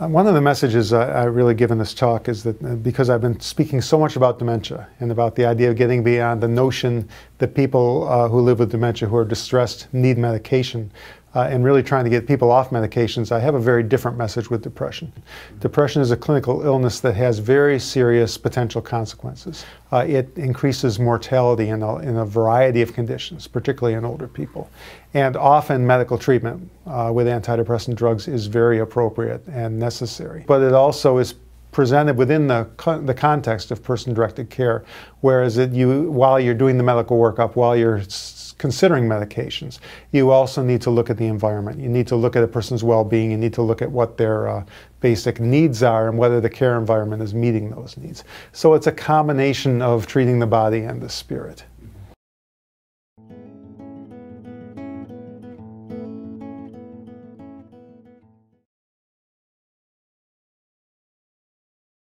Uh, one of the messages I, really give in this talk is that uh, because I've been speaking so much about dementia and about the idea of getting beyond the notion that people uh, who live with dementia who are distressed need medication, uh, and really trying to get people off medications, I have a very different message with depression. Depression is a clinical illness that has very serious potential consequences. Uh, it increases mortality in a, in a, variety of conditions, particularly in older people. And often medical treatment uh, with antidepressant drugs is very appropriate and necessary. But it also is presented within the, the context of person-directed care, whereas it, you, while you're doing the medical workup, while you're considering medications, you also need to look at the environment. You need to look at a person's well-being. You need to look at what their uh, basic needs are and whether the care environment is meeting those needs. So it's a combination of treating the body and the spirit.